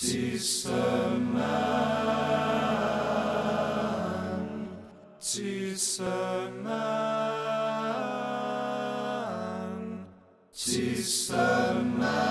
Tissemand, dieser Mann, dieser Mann,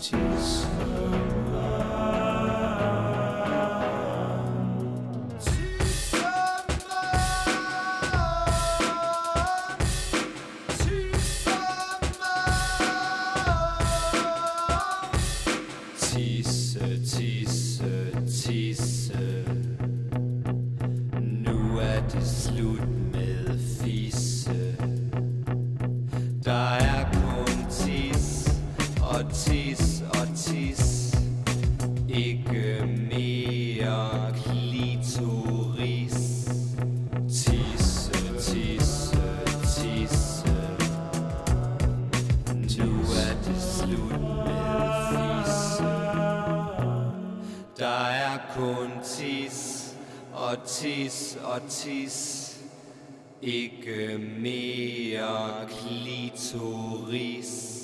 tisse, tisse. Nu er det slut. tis Ikke mere klitoris er kun tis og tis og tis ikke mere klitoris.